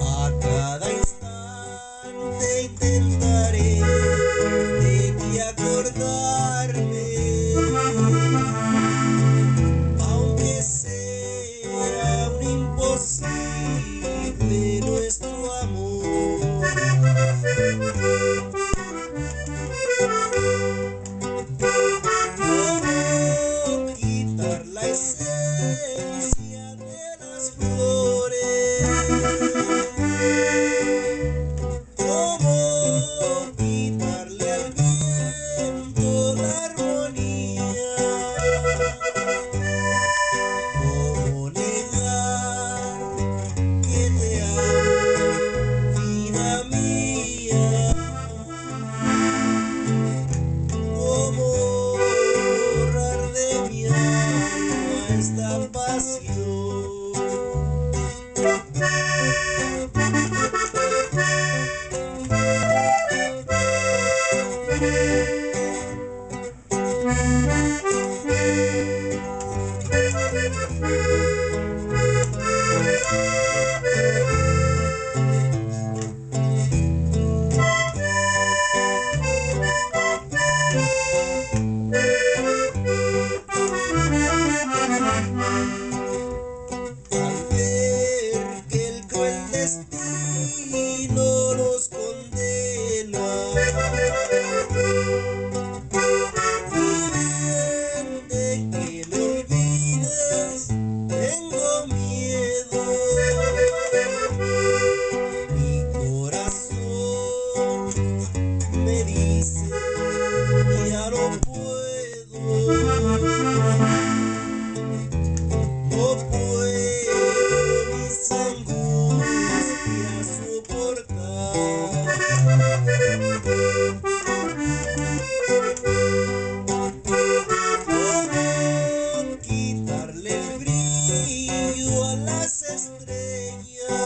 A cada instante intentaré de que acordarme, aunque sea un imposible nuestro amor, quiero quitar la esencia. esta pasión. destino. vio a las estrellas.